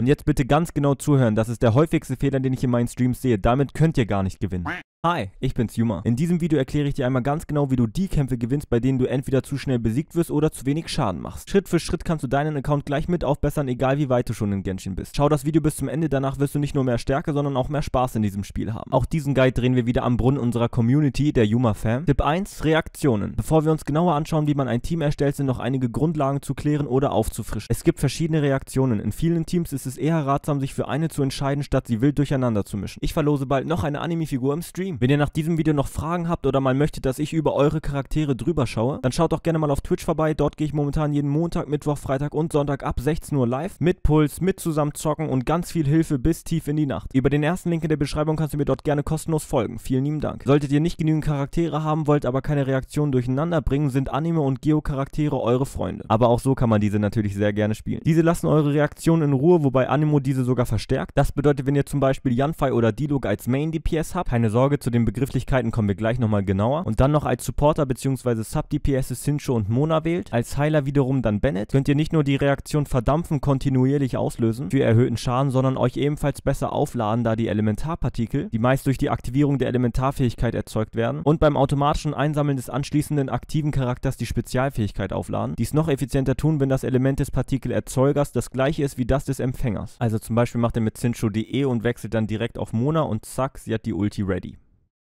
Und jetzt bitte ganz genau zuhören, das ist der häufigste Fehler, den ich in meinen Streams sehe. Damit könnt ihr gar nicht gewinnen. Hi, ich bin's Yuma. In diesem Video erkläre ich dir einmal ganz genau, wie du die Kämpfe gewinnst, bei denen du entweder zu schnell besiegt wirst oder zu wenig Schaden machst. Schritt für Schritt kannst du deinen Account gleich mit aufbessern, egal wie weit du schon in Genshin bist. Schau das Video bis zum Ende, danach wirst du nicht nur mehr Stärke, sondern auch mehr Spaß in diesem Spiel haben. Auch diesen Guide drehen wir wieder am Brunnen unserer Community, der Yuma-Fam. Tipp 1, Reaktionen. Bevor wir uns genauer anschauen, wie man ein Team erstellt, sind noch einige Grundlagen zu klären oder aufzufrischen. Es gibt verschiedene Reaktionen. In vielen Teams ist es eher ratsam, sich für eine zu entscheiden, statt sie wild durcheinander zu mischen. Ich verlose bald noch eine Anime-Figur im Stream. Wenn ihr nach diesem Video noch Fragen habt oder mal möchtet, dass ich über eure Charaktere drüber schaue, dann schaut doch gerne mal auf Twitch vorbei. Dort gehe ich momentan jeden Montag, Mittwoch, Freitag und Sonntag ab 16 Uhr live. Mit Puls, mit zusammen zocken und ganz viel Hilfe bis tief in die Nacht. Über den ersten Link in der Beschreibung kannst du mir dort gerne kostenlos folgen. Vielen lieben Dank. Solltet ihr nicht genügend Charaktere haben wollt, aber keine Reaktionen durcheinander bringen, sind Anime- und Geo-Charaktere eure Freunde. Aber auch so kann man diese natürlich sehr gerne spielen. Diese lassen eure Reaktionen in Ruhe, wobei Animo diese sogar verstärkt. Das bedeutet, wenn ihr zum Beispiel Yanfei oder Diluc als Main-DPS habt, keine Sorge, zu den Begrifflichkeiten kommen wir gleich nochmal genauer. Und dann noch als Supporter bzw. Sub-DPS Sincho und Mona wählt. Als Heiler wiederum dann Bennett. Könnt ihr nicht nur die Reaktion Verdampfen kontinuierlich auslösen für erhöhten Schaden, sondern euch ebenfalls besser aufladen, da die Elementarpartikel, die meist durch die Aktivierung der Elementarfähigkeit erzeugt werden, und beim automatischen Einsammeln des anschließenden aktiven Charakters die Spezialfähigkeit aufladen. Dies noch effizienter tun, wenn das Element des Partikelerzeugers das gleiche ist wie das des Empfängers. Also zum Beispiel macht er mit Sincho die E und wechselt dann direkt auf Mona und zack, sie hat die Ulti ready.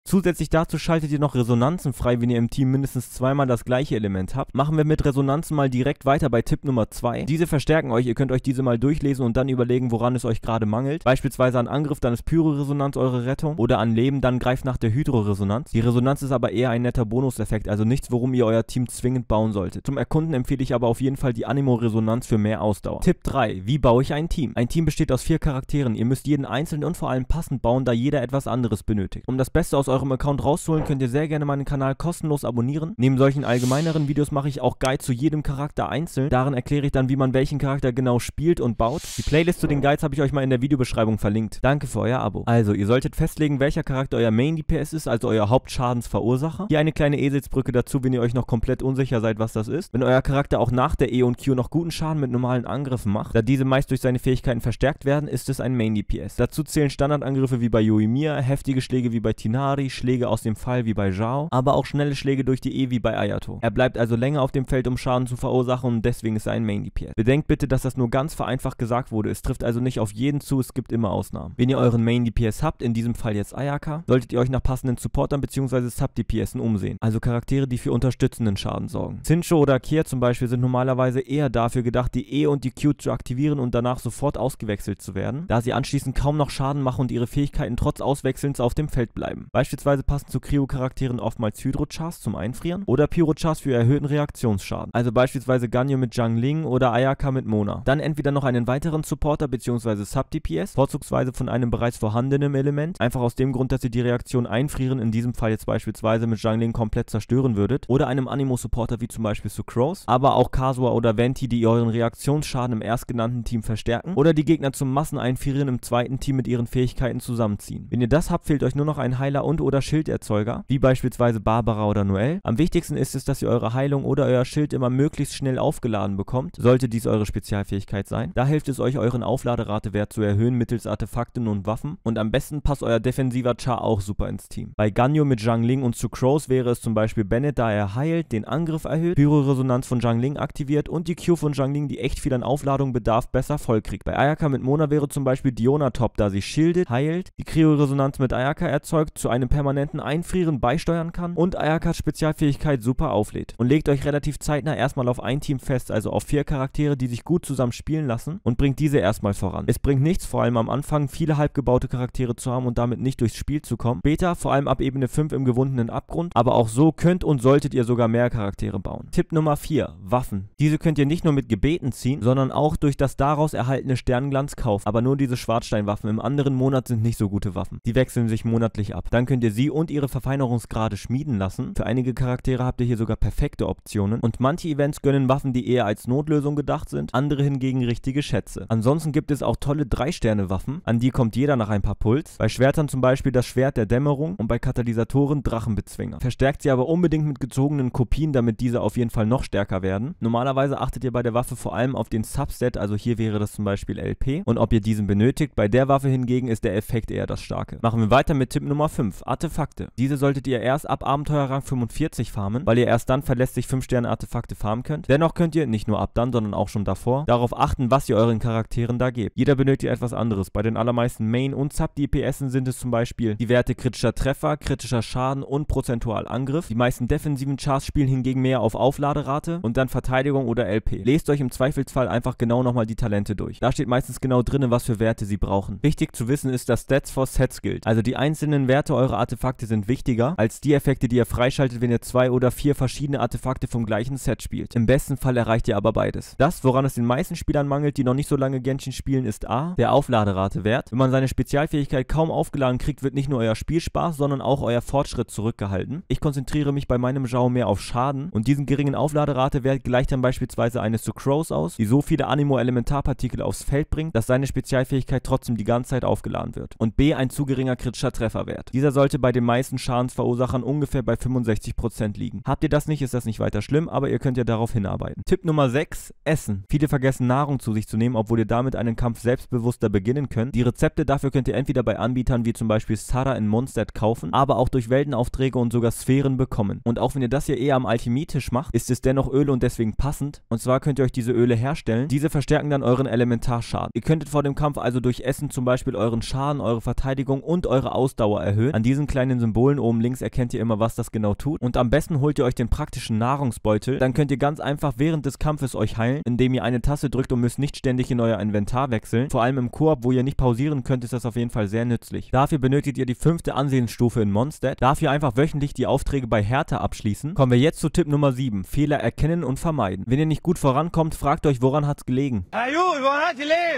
Zusätzlich dazu schaltet ihr noch Resonanzen frei, wenn ihr im Team mindestens zweimal das gleiche Element habt. Machen wir mit Resonanzen mal direkt weiter bei Tipp Nummer 2. Diese verstärken euch, ihr könnt euch diese mal durchlesen und dann überlegen, woran es euch gerade mangelt. Beispielsweise an Angriff, dann ist Pyro-Resonanz eure Rettung. Oder an Leben, dann greift nach der Hydro-Resonanz. Die Resonanz ist aber eher ein netter Bonuseffekt, also nichts, worum ihr euer Team zwingend bauen solltet. Zum Erkunden empfehle ich aber auf jeden Fall die Animo-Resonanz für mehr Ausdauer. Tipp 3. Wie baue ich ein Team? Ein Team besteht aus vier Charakteren. Ihr müsst jeden einzeln und vor allem passend bauen, da jeder etwas anderes benötigt. Um das Beste aus eurem Account rauszuholen, könnt ihr sehr gerne meinen Kanal kostenlos abonnieren. Neben solchen allgemeineren Videos mache ich auch Guides zu jedem Charakter einzeln. Darin erkläre ich dann, wie man welchen Charakter genau spielt und baut. Die Playlist zu den Guides habe ich euch mal in der Videobeschreibung verlinkt. Danke für euer Abo. Also, ihr solltet festlegen, welcher Charakter euer Main DPS ist, also euer Hauptschadensverursacher. Hier eine kleine Eselsbrücke dazu, wenn ihr euch noch komplett unsicher seid, was das ist. Wenn euer Charakter auch nach der E und Q noch guten Schaden mit normalen Angriffen macht, da diese meist durch seine Fähigkeiten verstärkt werden, ist es ein Main DPS. Dazu zählen Standardangriffe wie bei Yoimiya, heftige Schläge wie bei Tinari, Schläge aus dem Fall wie bei Zhao, aber auch schnelle Schläge durch die E wie bei Ayato. Er bleibt also länger auf dem Feld, um Schaden zu verursachen und deswegen ist er ein Main DPS. Bedenkt bitte, dass das nur ganz vereinfacht gesagt wurde. Es trifft also nicht auf jeden zu, es gibt immer Ausnahmen. Wenn ihr euren Main DPS habt, in diesem Fall jetzt Ayaka, solltet ihr euch nach passenden Supportern bzw. Sub-DPSen umsehen. Also Charaktere, die für unterstützenden Schaden sorgen. Sincho oder Kier zum Beispiel sind normalerweise eher dafür gedacht, die E und die Q zu aktivieren und danach sofort ausgewechselt zu werden, da sie anschließend kaum noch Schaden machen und ihre Fähigkeiten trotz Auswechselns auf dem Feld bleiben. Beispielsweise passen zu Cryo-Charakteren oftmals Hydrochars zum Einfrieren oder Pyrochars für erhöhten Reaktionsschaden, also beispielsweise Ganyo mit Zhang Ling oder Ayaka mit Mona. Dann entweder noch einen weiteren Supporter bzw. Sub-DPS, vorzugsweise von einem bereits vorhandenen Element, einfach aus dem Grund, dass ihr die Reaktion Einfrieren, in diesem Fall jetzt beispielsweise mit Zhang Ling komplett zerstören würdet, oder einem Animo-Supporter wie zum Beispiel Sucrose, aber auch Kasua oder Venti, die euren Reaktionsschaden im erstgenannten Team verstärken, oder die Gegner zum Masseneinfrieren im zweiten Team mit ihren Fähigkeiten zusammenziehen. Wenn ihr das habt, fehlt euch nur noch ein Heiler und oder Schilderzeuger, wie beispielsweise Barbara oder Noel. Am wichtigsten ist es, dass ihr eure Heilung oder euer Schild immer möglichst schnell aufgeladen bekommt, sollte dies eure Spezialfähigkeit sein. Da hilft es euch, euren Aufladeratewert zu erhöhen mittels Artefakten und Waffen und am besten passt euer defensiver Char auch super ins Team. Bei Ganyo mit Zhang Ling und Sucrose wäre es zum Beispiel Bennett, da er heilt, den Angriff erhöht, Pyro-Resonanz von Zhang Ling aktiviert und die Q von Zhang Ling, die echt viel an Aufladung bedarf, besser vollkriegt. Bei Ayaka mit Mona wäre zum Beispiel Diona top, da sie schildet, heilt, die Kryo-Resonanz mit Ayaka erzeugt, zu einem permanenten Einfrieren beisteuern kann und Ayakas Spezialfähigkeit super auflädt. Und legt euch relativ zeitnah erstmal auf ein Team fest, also auf vier Charaktere, die sich gut zusammen spielen lassen und bringt diese erstmal voran. Es bringt nichts, vor allem am Anfang viele halbgebaute Charaktere zu haben und damit nicht durchs Spiel zu kommen. Später, vor allem ab Ebene 5 im gewundenen Abgrund, aber auch so könnt und solltet ihr sogar mehr Charaktere bauen. Tipp Nummer 4, Waffen. Diese könnt ihr nicht nur mit Gebeten ziehen, sondern auch durch das daraus erhaltene Sternglanz kaufen. Aber nur diese Schwarzsteinwaffen im anderen Monat sind nicht so gute Waffen. Die wechseln sich monatlich ab. Dann könnt könnt ihr sie und ihre Verfeinerungsgrade schmieden lassen. Für einige Charaktere habt ihr hier sogar perfekte Optionen. Und manche Events gönnen Waffen, die eher als Notlösung gedacht sind, andere hingegen richtige Schätze. Ansonsten gibt es auch tolle 3-Sterne-Waffen, an die kommt jeder nach ein paar Puls. Bei Schwertern zum Beispiel das Schwert der Dämmerung und bei Katalysatoren Drachenbezwinger. Verstärkt sie aber unbedingt mit gezogenen Kopien, damit diese auf jeden Fall noch stärker werden. Normalerweise achtet ihr bei der Waffe vor allem auf den Subset, also hier wäre das zum Beispiel LP und ob ihr diesen benötigt. Bei der Waffe hingegen ist der Effekt eher das Starke. Machen wir weiter mit Tipp Nummer 5, Artefakte. Diese solltet ihr erst ab Abenteuerrang 45 farmen, weil ihr erst dann verlässlich 5 Sterne Artefakte farmen könnt. Dennoch könnt ihr, nicht nur ab dann, sondern auch schon davor, darauf achten, was ihr euren Charakteren da gebt. Jeder benötigt etwas anderes. Bei den allermeisten Main- und Sub-DPSen sind es zum Beispiel die Werte kritischer Treffer, kritischer Schaden und prozentual Angriff. Die meisten defensiven Chars spielen hingegen mehr auf Aufladerate und dann Verteidigung oder LP. Lest euch im Zweifelsfall einfach genau nochmal die Talente durch. Da steht meistens genau drin, was für Werte sie brauchen. Wichtig zu wissen ist, dass Stats for Sets gilt. Also die einzelnen Werte eurer Artefakte sind wichtiger als die Effekte, die ihr freischaltet, wenn ihr zwei oder vier verschiedene Artefakte vom gleichen Set spielt. Im besten Fall erreicht ihr aber beides. Das, woran es den meisten Spielern mangelt, die noch nicht so lange Genshin spielen, ist A, der Aufladeratewert. Wenn man seine Spezialfähigkeit kaum aufgeladen kriegt, wird nicht nur euer Spielspaß, sondern auch euer Fortschritt zurückgehalten. Ich konzentriere mich bei meinem Zhao mehr auf Schaden und diesen geringen Aufladeratewert gleicht dann beispielsweise eine Sucrose aus, die so viele Animo-Elementarpartikel aufs Feld bringt, dass seine Spezialfähigkeit trotzdem die ganze Zeit aufgeladen wird. Und B, ein zu geringer kritischer Trefferwert. Dieser sollte bei den meisten Schadensverursachern ungefähr bei 65% liegen. Habt ihr das nicht, ist das nicht weiter schlimm, aber ihr könnt ja darauf hinarbeiten. Tipp Nummer 6, Essen. Viele vergessen Nahrung zu sich zu nehmen, obwohl ihr damit einen Kampf selbstbewusster beginnen könnt. Die Rezepte dafür könnt ihr entweder bei Anbietern wie zum Beispiel Sara in Mondstadt kaufen, aber auch durch Weltenaufträge und sogar Sphären bekommen. Und auch wenn ihr das hier eher am Alchemietisch macht, ist es dennoch Öle und deswegen passend. Und zwar könnt ihr euch diese Öle herstellen. Diese verstärken dann euren Elementarschaden. Ihr könntet vor dem Kampf also durch Essen zum Beispiel euren Schaden, eure Verteidigung und eure Ausdauer erhöhen. An diesen kleinen Symbolen oben links erkennt ihr immer, was das genau tut. Und am besten holt ihr euch den praktischen Nahrungsbeutel. Dann könnt ihr ganz einfach während des Kampfes euch heilen, indem ihr eine Taste drückt und müsst nicht ständig in euer Inventar wechseln. Vor allem im Koop, wo ihr nicht pausieren könnt, ist das auf jeden Fall sehr nützlich. Dafür benötigt ihr die fünfte Ansehensstufe in Mondstadt. Dafür einfach wöchentlich die Aufträge bei Hertha abschließen. Kommen wir jetzt zu Tipp Nummer 7. Fehler erkennen und vermeiden. Wenn ihr nicht gut vorankommt, fragt euch, woran hat's gelegen.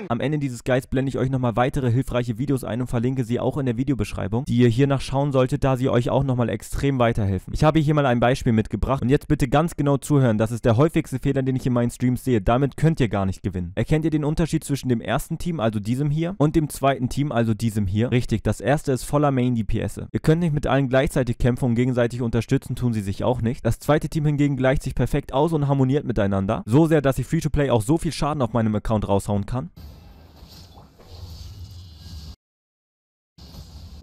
Am Ende dieses Guides blende ich euch nochmal weitere hilfreiche Videos ein und verlinke sie auch in der Videobeschreibung, die ihr hier nachschauen solltet, da sie euch auch nochmal extrem weiterhelfen. Ich habe hier mal ein Beispiel mitgebracht und jetzt bitte ganz genau zuhören. Das ist der häufigste Fehler, den ich in meinen Streams sehe. Damit könnt ihr gar nicht gewinnen. Erkennt ihr den Unterschied zwischen dem ersten Team, also diesem hier, und dem zweiten Team, also diesem hier? Richtig, das erste ist voller Main-DPS. Ihr könnt nicht mit allen gleichzeitig kämpfen und gegenseitig unterstützen, tun sie sich auch nicht. Das zweite Team hingegen gleicht sich perfekt aus und harmoniert miteinander. So sehr, dass ich Free-to-Play auch so viel Schaden auf meinem Account raushauen kann.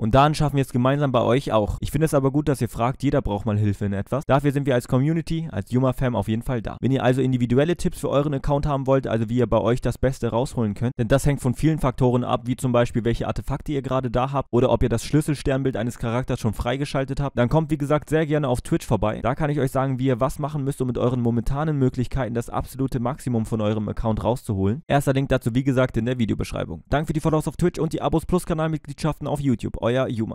Und daran schaffen wir es gemeinsam bei euch auch. Ich finde es aber gut, dass ihr fragt, jeder braucht mal Hilfe in etwas. Dafür sind wir als Community, als Yuma-Fam auf jeden Fall da. Wenn ihr also individuelle Tipps für euren Account haben wollt, also wie ihr bei euch das Beste rausholen könnt, denn das hängt von vielen Faktoren ab, wie zum Beispiel welche Artefakte ihr gerade da habt oder ob ihr das Schlüsselsternbild eines Charakters schon freigeschaltet habt, dann kommt wie gesagt sehr gerne auf Twitch vorbei. Da kann ich euch sagen, wie ihr was machen müsst, um mit euren momentanen Möglichkeiten das absolute Maximum von eurem Account rauszuholen. Erster Link dazu wie gesagt in der Videobeschreibung. Danke für die Follows auf Twitch und die Abos plus Kanalmitgliedschaften auf YouTube. Euer euer Juma.